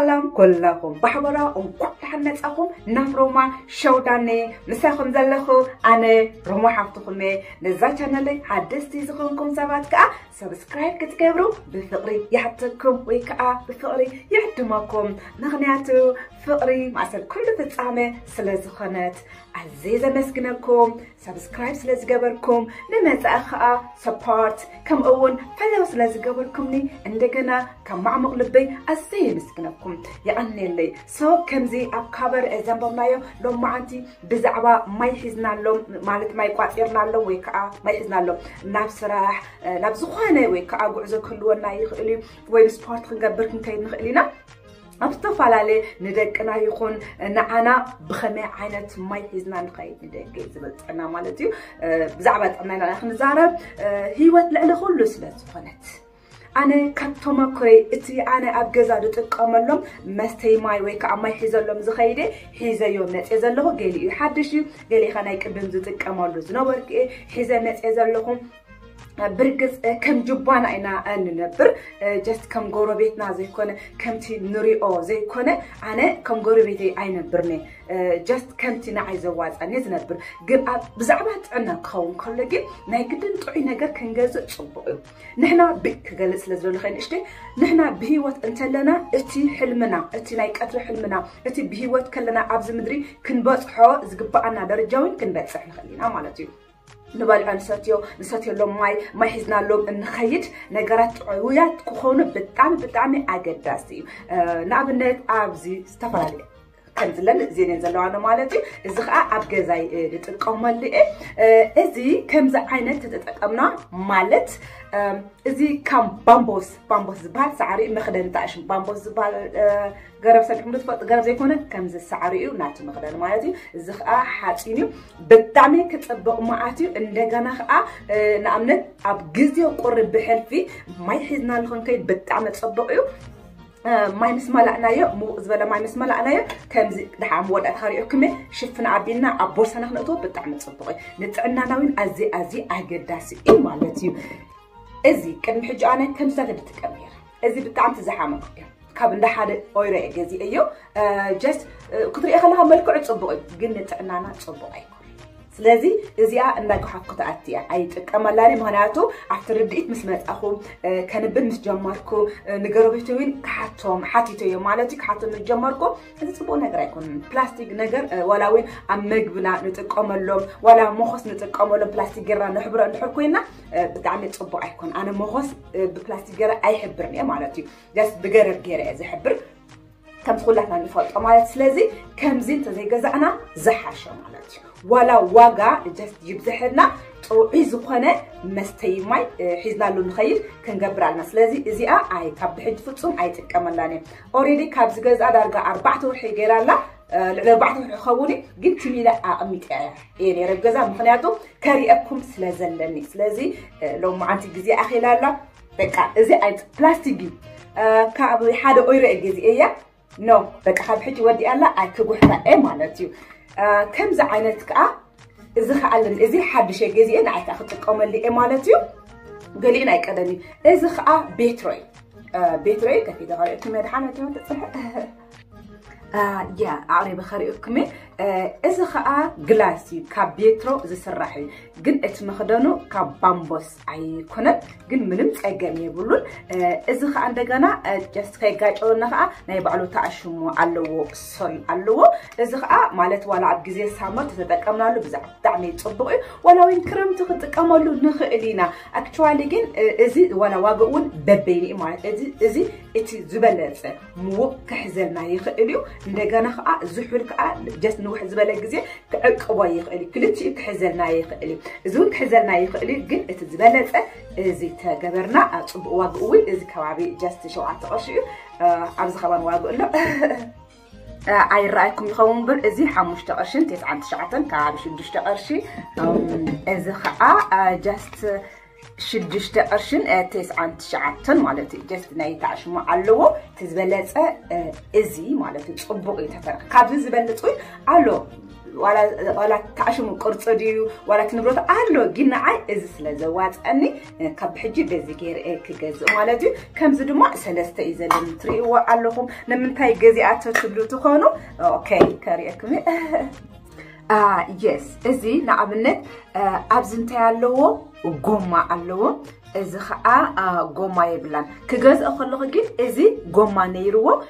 سلام كلهم بحبرا وقت حنت أخوم نف روما شو مساهم زلخو أنا روما حفتكم نزا channel حدست يزخون كم سبات كا سبسكرايب كتكبرو بفقري يحتكم ويكا بفقري يحتمكم نغنياتو فقري مع سل كل تتعامل سلزخنت عزيزة مسكنكم سبسكرايب سلزقبركم نمز أخا سبورت كم أول فلو سلزقبركم ني عندنا كم معمق لبي عزيزة مسكنكم ይቀኒለይ ሰው ከምዚ ኣብ ካበር ዘንበብናዮ ሎ ማዓንቲ ብዛዕባ ማይ ሒዝናሎ ማለት ማይ ቋፂርናሎ ወይ ከዓ ማይ ሒዝናሎ ናብ ስራሕ ናብ ዝኾነ ወይ ከዓ ጉዕዞ ክህልወና ይኽእል እዩ ወይ ስፖርት ክንገብር ክንከይድ ንኽእል ኢና ኣብ ዝተፈላለየ ንደቅና ይኹን ንዓና ብከመይ ዓይነት ማይ ሒዝና ንኸይድ ንደገ ዝብል ጥዕና ማለት እዩ ብዛዕባ ጥዕና ኢና ክንዛረብ ሂወት ልዕሊ ኩሉ ስለ ዝኾነት ኣነ ካብቶም ኮይ እቲ ኣነ ኣብ ገዛ ዝጥቀመሎም መስተይ ማይ ወይ ከዓ ማይ ሒዘሎም ዝኸይደ ሒዘዮም ነፅ ዘለኹ ገሊ እዩ ሓድሽ እዩ ኸ ናይ ቅድም ዝጥቀመሉ ዝነበርክ ሒዘ ነፅ ዘለኹም برگز کم جبان اینا آن نبر جست کم گور بیت نازی کنه کم تی نوری آزی کنه آنها کم گور بیت اینا برنه جست کم تی نعیز واز آنها زن بر جب بزعبت آنها خون کلگی نگدن تو اینا گر کنجز شبوه نحنا بک جلس لزول خن اشته نحنا بهیوت انتلنا لنا اتی حلمنا اتی نایک اتر حلمنا اتی بهیوت کلنا عبز مدری کن باز حو زجب آنها درجاون کن باز سحن خلینا مالتیو ንበልዖ ንሰትዮ ንሰትየሎም ማይ ማይ ሒዝናሎም እንኸይድ ነገራት ጥዑውያት ክኾኑ ብጣዕሚ ብጣዕሚ ኣገዳሲ እዩ ንኣብነት ኣብዚ ዝተፈላለየ ከም ዝለን እዚአን ዘለዋነ ማለት እዩ እዚ ከዓ ኣብ ገዛይ ንጥቀመሉ እየ እዚ ከምዚ ዓይነት ተጠቀምና ማለት እዚ ካብ ባምቦስ ባምቦስ ዝበሃል ሳዕሪ መክደን ታእሽም ባምቦስ ዝበሃል ገረብ ሰሚዕኩም ዶ ትፈልጡ ገረብ ዘይኮነ ከምዚ ሳዕሪ እዩ ናቲ መክደን ማለት እዩ እዚ ከዓ ሓፂን እዩ ብጣዕሚ ክፅብቅ መዓት እዩ እንደገና ከዓ ንኣብነት ኣብ ግዜ ቁሪ ብሕልፊ ማይ ሒዝና ንክንከይድ ብጣዕሚ ፅቡቅ እዩ ماي مس مالعنايا مو زبالة ماي مس مالعنايا كمزي دحا مودع تاريخكمي شفنا عبينا عبوسة نخنقطو بتعمل تصبغي نتعنا ناوين أزي أزي أهجداسي إيه مالتيو إزي كان حج أنا كم سنة بتكمير إزي بتعمل تزحامك كابن ده حد أوري إجازي أيو أه جس أه كتري أخلها ملكو عد تصبغي قلنا تعنا نا تصبغيكو ስለዚ እዚኣ ተኣት እያ ኣይጥቀመላኒ ምክንያቱ ኣብቲ ርድኢት ምስ መፃኹ ከንብን ምስ ጀመርኩ ንገረቤት እውን ክሓቶም ሓቲቶ እዮም ማለት እዩ ክሓቶም ምስ ጀመርኩ እዚ ፅቡቅ ነገር ኣይኮኑ ፕላስቲክ ነገር ዋላ እውን ኣብ መግብና ንጥቀመሎም ዋላ መኮስ ንጥቀመሎም ፕላስቲክ ገራ ንሕብሮ ንድሕር ኮይና ብጣዕሚ ፅቡቅ ኣይኮኑ ኣነ መኮስ ብፕላስቲክ ገራ ኣይሕብርን እየ ማለት እዩ ደስ ብገረብ ገይረ እየ ዝሕብር ከም ኩላትና ንፈልጦ ማለት ስለዚ ከምዚ እንተዘይገዛእና ዝሓሸ ማለት እዩ ዋላ ዋጋ ጀስት ይብዝሕልና ጥዑይ ዝኾነ መስተይ ማይ ሒዝናሉ ንኸይድ ክንገብር ኣለና ስለዚ እዚኣ ኣይ ካብ ብሕጂ ፍፁም ኣይጥቀመላን እየ ኦሬዲ ካብ ዝገዛእ ዳርጋ ኣርባዕተ ውርሒ ገይራላ ልዕሊ ኣርባዕተ ውርሒ ይኸውን ግን ትሚለ ኣቕሚጠ እየ ነይረ ገዛ ምክንያቱ ከሪአኩም ስለ ዘለኒ ስለዚ ሎም መዓንቲ ግዜ ኣኺላ ኣላ በቃ እዚ ፕላስቲክ እዩ ካብ ሓደ ኦይረ ገዚአ እያ نو بقى حب حتي ودي ألا أكبو حتى إيه مالاتيو كم زعينتك أه إذا خالن إذا حد شيء جزي أنا أتأخذ القمة اللي إيه مالاتيو قالي أنا كذا إذا خا بيتري بيتري كفي ده غير تمرحنا تمرحنا ኣቕሪበ ከሪእኩሜ እዚ ከዓ ግላስ እዩ ካብ ቤትሮ ዝስራሕ እዩ ግን እቲ መክደኑ ካብ ባምቦስ ኣይኮነን ግን ምንም ፀገም የብሉን እዚ ከዓ እንደገና ጀስት ከይጋጨወና ከዓ ናይ ባዕሉ ተኣሽሙ ኣለዎ ሶል ኣለዎ እዚ ከዓ ማለት ዋላ ኣብ ግዜ ሳመር ተተጠቀምናሉ ብጣዕሚ ፅቡቅ እዩ ዋላ ወይ ክረምቲ ክጥቀመሉ ንክእል ኢና ኣክቸዋሊ ግን እዚ ዋላ ዋግእ እውን በበይኒ እዩ ማለት እዚ اتي زبلت موكح زل ما يخليو نجانا خا زحول كا جس نوح زبلة جزية كأقوى يخلي كل شيء كحزل ما يخلي زون كحزل ما يخلي جن اتي زبلت زي تجبرنا وضوي إذا كوابي جس شو عتقشيو عبز آه، خبر واقول آه، أي رأيكم يخون بر إذا حمش تقشين تسعة تسعة كعبش بدش إذا خا آه، جست ሽዱሽተ ቅርሽን ተስዓን ትሽዓተን ማለት እዩ ጀስት ናይ ተዓሽሙ ኣለዎ እቲ ዝበለፀ እዚ ማለት እዩ ፅቡቅ እዩ ተፈረ ካብዚ ዝበልፅ እውን ኣሎ ዋላ ተኣሽሙ ቅርፂ ድዩ ዋላ ትንብረቱ ኣሎ ግንዓይ እዚ ስለ ስለዘዋፀኒ ካብ ሕጂ በዚ ገይርአ ክገዝእ ማለት እዩ ከምዚ ድማ ሰለስተ እዩ ዘለኒ ትርእይዎ ኣለኹም ንምንታይ ገዚኣቶ ትብሉ ትኾኑ ኦኬ ከሪአኩም የስ እዚ ንኣብነት ኣብዚ እንታይ ኣለዎ Où gomme à l'eau ازي خا غوما يبلان كغاز اخلو غيف ازي غوما نيرو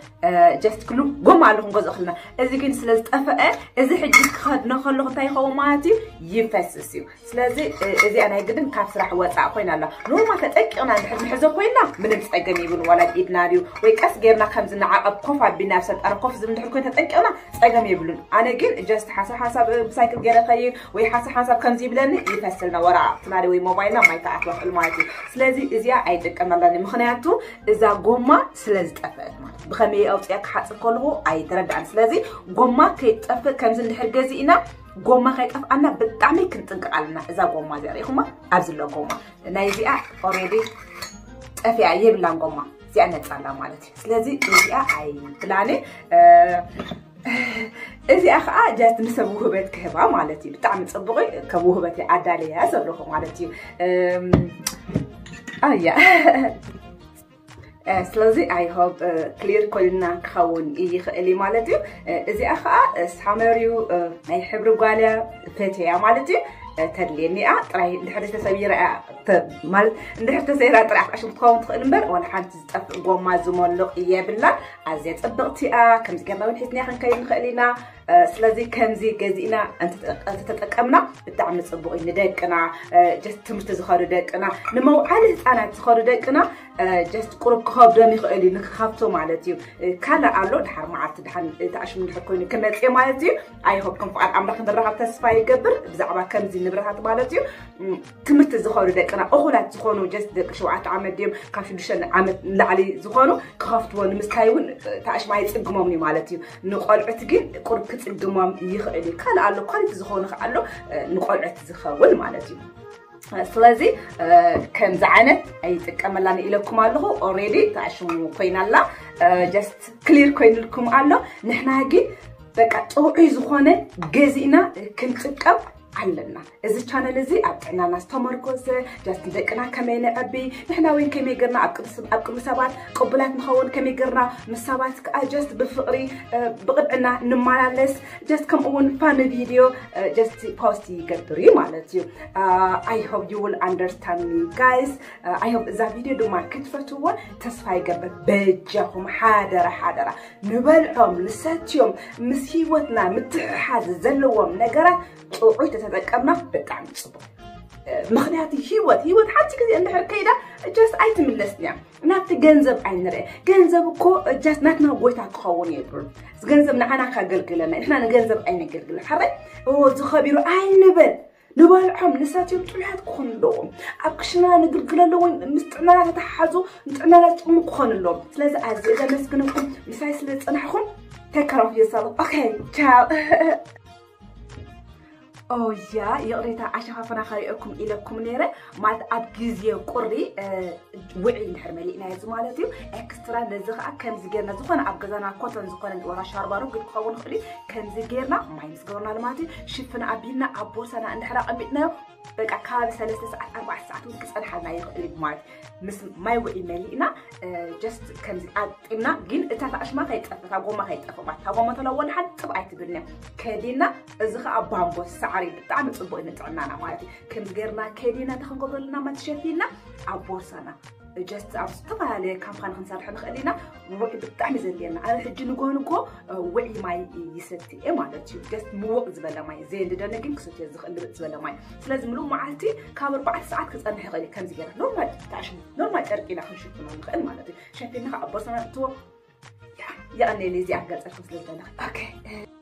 جاست كلو غوما لهم غاز اخلنا ازي كين سلاز طفاء ازي حج خاد نخلو غتاي خو ماتي يفسسيو سلازي ازي انا يقدن كاف سراح وطا خوين الله نو ما تطقنا نحز نحز خوينا من تطقم يبل ولا ايد ناريو وي قس غيرنا خمز نعقب كوفا بنفس ارقف زم نحل كوين تطقنا تطقم يبلن انا كين جاست حاسه حاسه بسايكل غير خير وي حاسه حاسه كمز يبلن يفسلنا ورا تماري وي موبايلنا ما يتعقب الماي ስለዚ እዚኣ ኣይጥቀመላኒ ምክንያቱ እዛ ጎማ ስለ ዝጠፍአት ማለት ብከመይ ኣውፅያ ክሓፅብ ከልኹ ኣይተረዳእን ስለዚ ጎማ ከይጠፍእ ከምዚ እንድሕር ገዚእና ጎማ ከይጠፍኣና ብጣዕሚ ክንጥንቅቅ ኣለና እዛ ጎማ እዚኣ ሪኢኹማ ኣብ ዘሎ ጎማ ናይዚኣ ኦሬዲ ጠፊያ የብላን ጎማ እዚኣ ነፃላ ማለት እዩ ስለዚ እዚኣ ኣይብላኒ እዚኣ ከዓ ጃስት ንሰብ ውህበት ክህባ ማለት እዩ ብጣዕሚ ፅቡቅ ከም ውህበት ኣዳለያ ዘለኹ ማለት እዩ آه يا سلازي اي هوب كلير كلنا خاون اي خلي مالتي ازي اخا سامريو اي حبرو غاليا فيتي مالتي ተድልየኒ እያ ጥራይ እንድሕር ዝተሰቢረ ማለት እንድሕር ተሰይራ ጥራይ ኣፍቃሽ ክትኸውን ትኽእል እምበር ወላ ሓንቲ ዝጠፍእ ጎማ ዝመልቕ የብላን ኣዝየ ፅብቕቲ እያ ከምዚ ገርና እውን ሒዝኒያ ክንከይ ንኽእል ኢና ስለዚ ከምዚ ገዚእና እንተተጠቀምና ብጣዕሚ ፅቡቅ እዩ ንደቅና ትምህርቲ ዝኸዱ ደቅና ንመውዓሊ ህፃናት ዝኸዱ ደቅና أه، جست قرب كهاب دامي خالي نخافتو مالتي أه، كلا علو دحر معرت دحن تعش أه، من الحكومة كنا تي مالتي أي هوب كم فعل أمرك نرى هات تسفاي كبر بزعبا كم زين نرى هات مالتي تمت الزخارو ذاك أنا أخو لا تزخانو جست شو عت عمل ديم كافي دشان عمل لعلي زخانو خافتو أنا مستهيون تعش معي تقمامي مالتي نقول عتقي قرب كت القمام يخالي كلا علو قالي تزخانو خالو نقول عتزخانو مالتي ስለዚ ከምዚ ዓይነት ኣይጥቀመላን ኢለኩም ኣለኹ ኦሬዲ ተኣሽሙ ኮይናላ ጀስት ክሊር ኮይኑልኩም ኣሎ ንሕና ግን በቃ ጥዑይ ዝኾነ ገዚእና ክንጥቀም ኣለና እዚ ቻነል እዚ ኣብ ጥዕናና ዝተመርኮሰ ጃስቲ ደቅና ከመይ ነዕቢ ንሕና ወይ ከመይ ገርና ኣብ ቅድሚ ሰባት ቅቡላት ንኸውን ከመይ ገርና ምስ ሰባት ከዓ ጀስት ብፍቅሪ ብቅድዕና ንመላለስ ጀስት ከምኡ እውን ፋን ቪድዮ ጀስት ፖስት ይገብር እዩ ማለት እዩ ኣይ ሆፕ ዩ ውል ኣንደርስታንድ ጋይስ ኣይ ሆፕ እዛ ቪድዮ ድማ ክትፈትዎ ተስፋ ይገብር በጃኹም ሓደራ ሓደራ ንበልዖም ንሰትዮም ምስ ሂወትና ምትሕሓዝ ዘለዎም ነገራት ጥዑይ ስለተጠቀምና በጣም ፅቡቅ ምክንያቱ ሂወት ሂወት ሓንቲ ግዜ እንድሕር ከይዳ እጃስ ኣይትምለስን እያ ናብቲ ገንዘብ ኣይንርአ ገንዘብ እኮ እጃስ ናትና ጎይታ ክኸውን የብሉን እዚ ገንዘብ ንዓና ካገልግለና ንሕና ንገንዘብ ኣይነገልግለን ሓረይ ዝኸቢሩ ኣይንበል ንበልዖም ንሳትዮም ጥዑያት ክኾኑ ኣለዎም ኣብ ክሽና ንግልግል ኣለዎም ምስ ጥዕናና ተተሓሓዙ ንጥዕናና ፅሙ ክኾኑ ኣለዎም ስለዚ ኣዝየ ዘመስግነኩም ምሳይ ስለ ዝፅናሕኹም ተከራፍ የሳሉ ኦኬ ቻው او يا يا ريتا عشان فانا خريقكم الى كومنيرة ما اب جزيه قري آه، وعي نحرملي انا يا مالتي اكسترا نزخ كم زغيرنا زخون اب غزانا كوتن زخون ورا بارو قد قون خلي كم زجرنا ما يمسغرنا لماتي شفنا ابينا ابورسنا اندحرا قمتنا በቃ ከባቢ ሰለስተ ሰዓት ኣርባዕተ ሰዓት እውን ክፀንሓልና ይኽእል እዩ ማለት ምስ ማይ ውዒ መሊእና ጀስት ከምዚ ኣጢምና ግን እታ ተኣሽማ ከይጠፍእ እታ ጎማ ما ማለት እታ ጎማ ተለወን ሓድ ጥብ ኣይትብልኒ ከዲና እዚ ከዓ ባምቦ ሰዓ ፈጣሪ ብጣዕሚ ፅቡቅ ንጥዕናና ማለት እዩ ከም ገርና ከይድና ተክንገብረልና ማትሸፊልና ኣብ ቦርሳና ጀስት ኣብ ዝተፈላለየ ካምፓኒ ክንሰርሐ ንኽእል ኢና ውዕ ብጣዕሚ ዘድልየና ኣነ ሕጂ ንጎ ንጎ ውዒ ማይ ይሰቲ እየ ማለት እዩ ጀስት ምውቅ ዝበለ ማይ ዘየንድደኒ ግን ክሰትዮ ዝኽእል ልብጥ ዝበለ ማይ ስለዚ ምሉእ መዓልቲ ካብ ኣርባዕተ ሰዓት ክፀንሕ ይኽእል እዩ ከምዚ ገይረ ኖርማል ታሽ ኖርማል ጨርቂ ኢና ክንሽፍኖ ንኽእል ማለት እዩ ሸፊንካ ኣብ ቦርሳና እትዎ يا أنا ليزي عقل أركز للبلغ أوكي